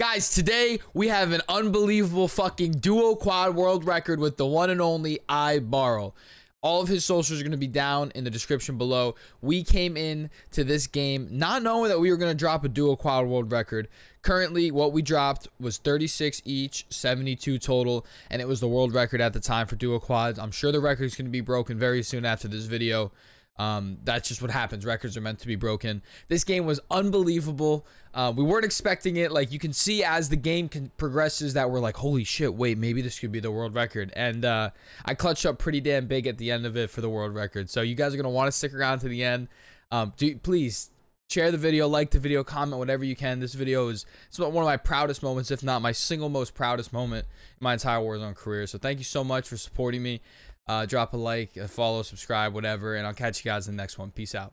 Guys, today we have an unbelievable fucking duo quad world record with the one and only iBarl. All of his socials are going to be down in the description below. We came in to this game not knowing that we were going to drop a duo quad world record. Currently, what we dropped was 36 each, 72 total, and it was the world record at the time for duo quads. I'm sure the record is going to be broken very soon after this video. Um, that's just what happens. Records are meant to be broken. This game was unbelievable. Uh, we weren't expecting it. Like you can see as the game progresses that we're like, holy shit, wait, maybe this could be the world record. And uh, I clutched up pretty damn big at the end of it for the world record. So you guys are gonna want to stick around to the end. Um, do please share the video, like the video, comment whatever you can. This video is it's one of my proudest moments, if not my single most proudest moment in my entire Warzone career. So thank you so much for supporting me. Uh, drop a like, a follow, subscribe, whatever, and I'll catch you guys in the next one. Peace out.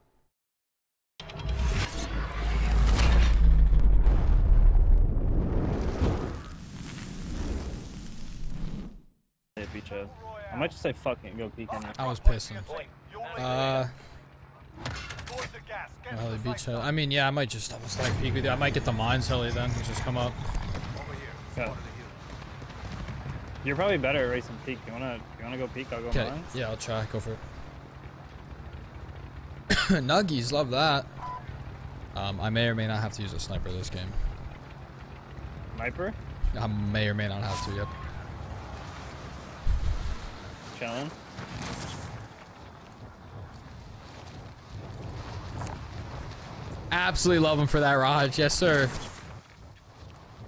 I might just say fucking go peek in there. I was pissing. Uh, Heli beach I mean, yeah, I might just double stack peek with you. I might get the mines heli then just come up. Yeah. You're probably better at racing peak. You wanna you wanna go peek? I'll go Okay, mines. yeah, I'll try. Go for it. Nuggies, love that. Um, I may or may not have to use a sniper this game. Sniper? I may or may not have to. Yep. Chilling. Absolutely love him for that, Raj. Yes, sir.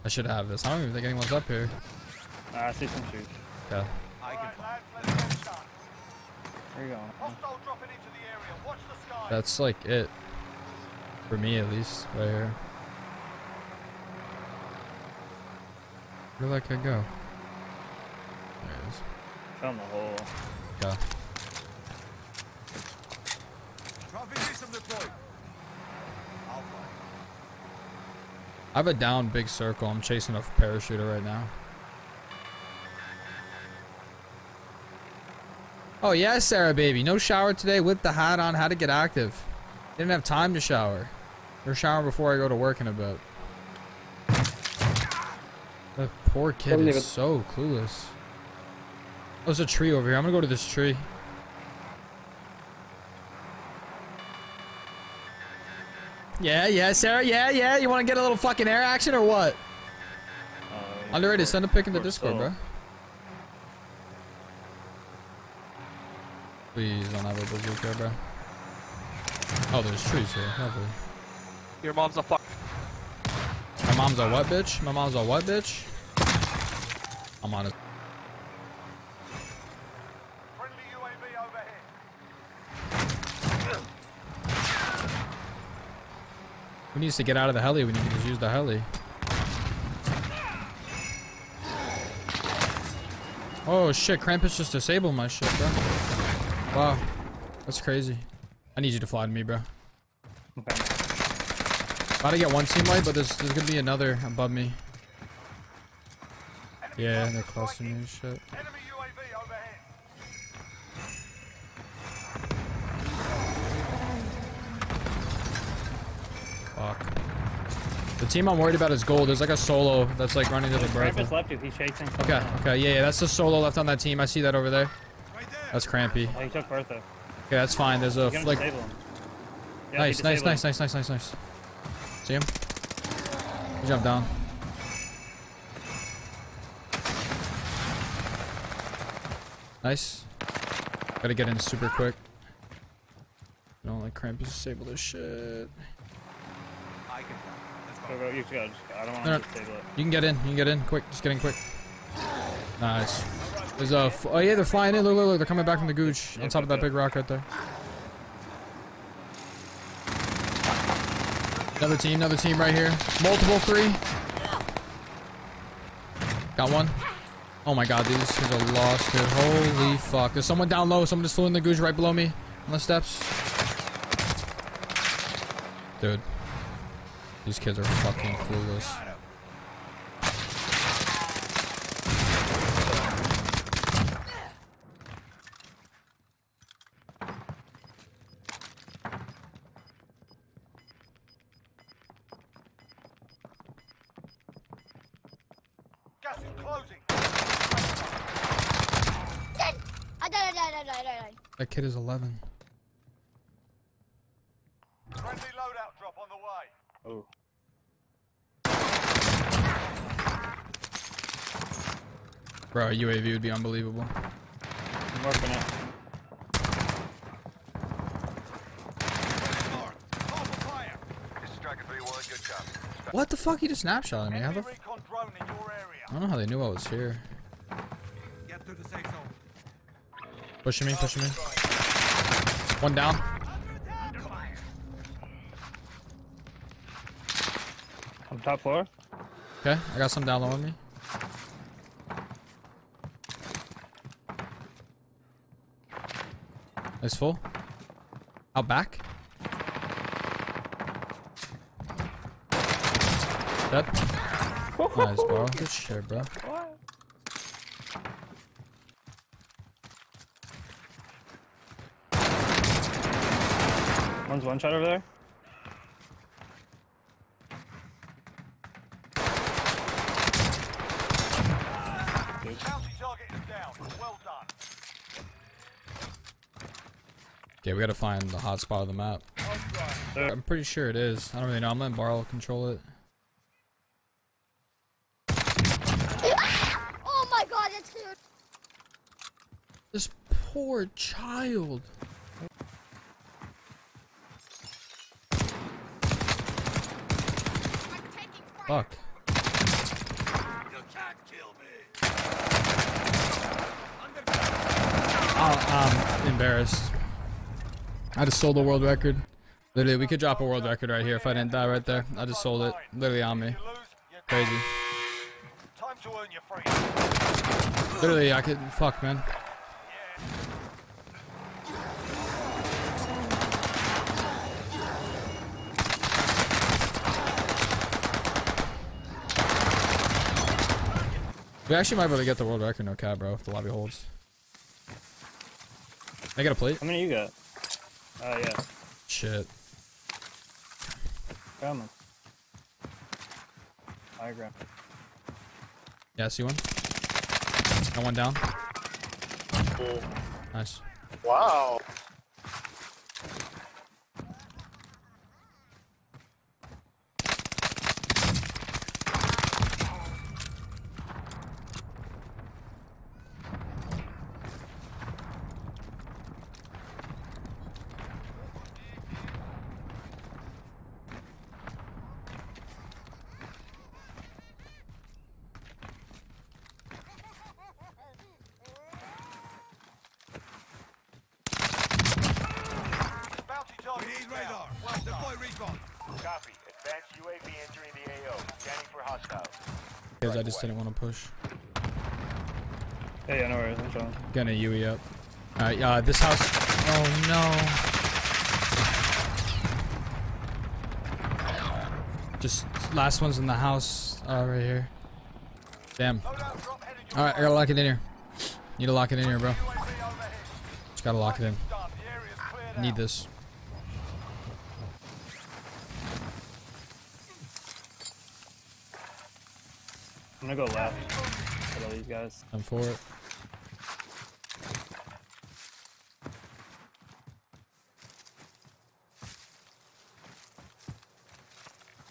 I should have this. I don't even think anyone's up here. Uh, I see some shoes. Yeah. Where you going? That's like it. For me, at least, right here. Where did that kid go? There it is. Found the hole. Yeah. I have a down big circle. I'm chasing a parachuter right now. Oh yeah, Sarah baby. No shower today. With the hat on. How to get active. Didn't have time to shower. We're showering before I go to work in a bit. The poor kid is so clueless. Oh, there's a tree over here. I'm gonna go to this tree. Yeah, yeah, Sarah. Yeah, yeah. You want to get a little fucking air action or what? Uh, Underrated. Send a pic in the Discord, so. bro. Please don't have a bazooka, bro. Oh, there's trees here. Lovely. Your mom's a fuck. My mom's a what, bitch? My mom's a what, bitch? I'm on it. Who needs to get out of the heli when you can just use the heli? Oh shit, Krampus just disabled my shit, bro. Wow. That's crazy. I need you to fly to me, bro. Okay. About to get one team light, but there's there's gonna be another above me. Yeah, and they're close to me and shit. Fuck. The team I'm worried about is gold. There's like a solo that's like running to the Krampus birth. left you. He's chasing. Okay, okay, yeah, yeah, that's the solo left on that team. I see that over there. That's crampy. Oh, he took Bertha. Okay, that's fine. There's a He's gonna flick. Yeah, Nice, nice, nice, nice, nice, nice, nice. See him? He jumped down. Nice. Gotta get in super quick. Don't let Krampus disable this shit. Go, go, you go. I don't want No, to no. disable it. You can get in. You can get in. Quick. Just get in quick. Nice. There's Oh yeah, they're flying in. Look, look, look. They're coming back from the gooch on top of that big rock right there. Another team. Another team right here. Multiple three. Got one. Oh my god, dude, this is a lost dude. Holy fuck. There's someone down low. Someone just flew in the gooch right below me on the steps. Dude. These kids are fucking clueless. Gas is closing. Dead. I died, I died, I died, I died. That kid is 11. Friendly loadout drop on the way. Oh. Bro, a UAV would be unbelievable. I'm working it. Fire. This is Striker 3-1, good job. What the fuck? He just snapshot me. How the Enemy f- recon drone in your area. I don't know how they knew I was here. Get to the safe zone. Pushing me, pushing me. One down. On top floor. Okay, I got some down low on me. It's full. Out back. Dead. Nice, bro. Good shit, bro. What? One's one shot over there. Bounty target is down. Well done. Okay, we gotta find the hot spot of the map. I'm pretty sure it is. I don't really know. I'm letting Barl control it. Oh my god, that's good. This poor child. Fuck. Oh, I'm um, embarrassed. I just sold a world record. Literally, we could drop a world record right here if I didn't die right there. I just sold it. Literally on me. You lose, you're Crazy. Time to earn your freedom. Literally, I could. Fuck, man. We actually might be able to get the world record no cap, bro, if the lobby holds. I got a plate? How many you got? Oh yeah. Shit. Coming. High ground. Yeah, I see one. Got one down. Nice. Wow. Target is. Well deploy recon. Copy. Advanced UAV entering the AO. Scanning for hostiles. Because I just didn't want to push. Hey, I know where it is. I'm showing. Gonna UE up. Alright, uh, this house. Oh no. Just last one's in the house. Uh, right here. Damn. Loadout drop headed your Alright, I gotta lock it in here. Need to lock it in here, bro. Just gotta lock it in. Done. The area's cleared Need this. I'm gonna go left. Kill all these guys. I'm for it.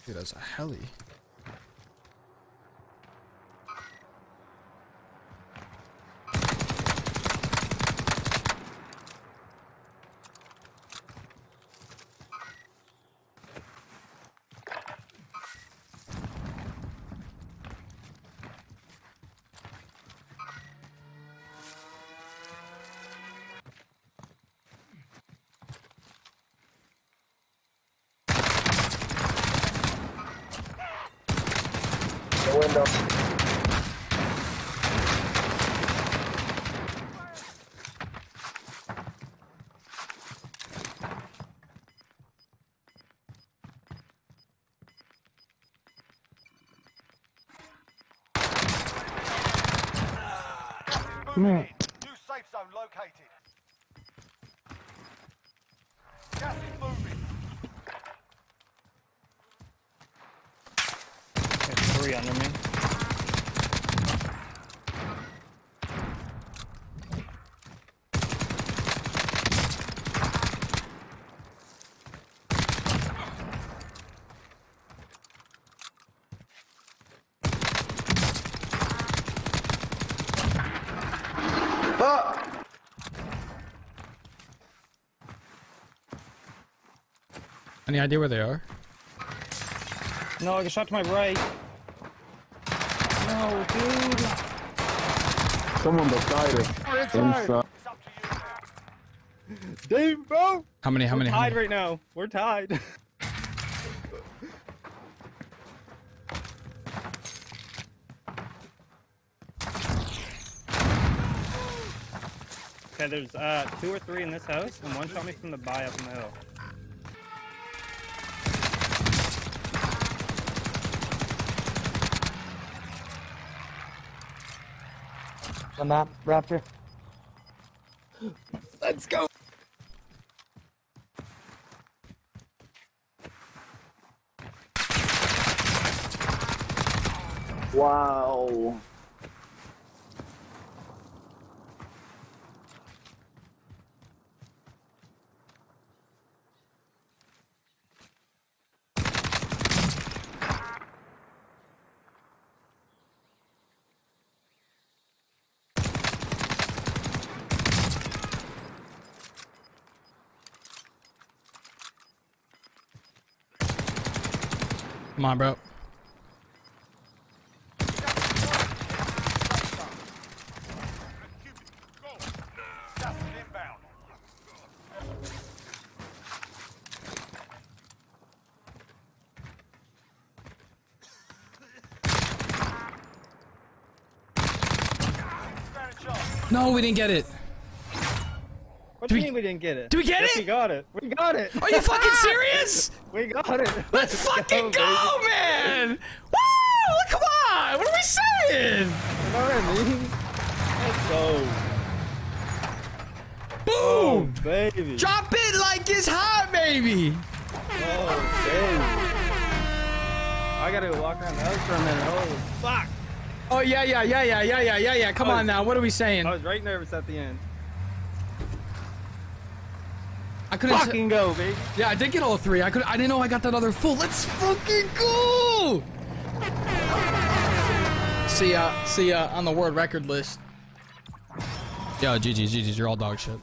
Dude, that's a heli. Window. Moving in. New safe zone located. Gas is moving. There's three under me. Any idea where they are? No, I got shot to my right. No, dude. Someone beside us. Inside. It's up to you now. Damn, bro. How many? How We're many? How tied many? right now. We're tied. okay, there's uh two or three in this house, and one shot me from the buy up in the hill. The map, Raptor. Let's go. Wow. Come on, bro. No, we didn't get it. What Do do we- you mean we didn't get it? do we get Yes, it? We got it. We got it. Are you fucking serious? We got it. Let's fucking go, man! Woo! Come on! What are we saying? You know what I mean? Let's go. Boom! Oh, baby. Drop it like it's hot, baby! Oh, baby. I gotta walk around the house for a minute. Oh, fuck. Oh yeah, yeah, yeah, yeah, yeah, yeah, yeah, yeah. Come Oh. on now. What are we saying? I was right nervous at the end. I couldn't. Fucking go, baby. Yeah, I did get all three. I could. I didn't know I got that other full. Let's fucking go! See ya. See ya on the world record list. Yo, GG's, GG's. You're all dog shit.